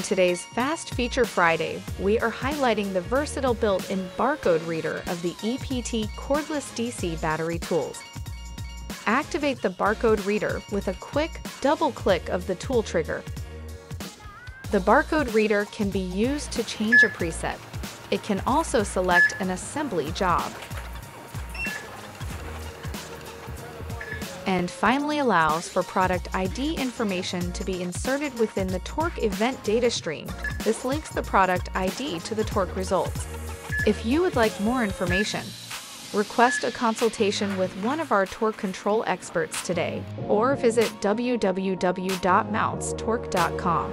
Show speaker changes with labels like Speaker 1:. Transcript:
Speaker 1: today's Fast Feature Friday, we are highlighting the versatile built-in barcode reader of the EPT cordless DC battery tools. Activate the barcode reader with a quick double click of the tool trigger. The barcode reader can be used to change a preset. It can also select an assembly job. And finally allows for product ID information to be inserted within the Torque event data stream. This links the product ID to the Torque results. If you would like more information, request a consultation with one of our torque control experts today or visit www.mountztorque.com.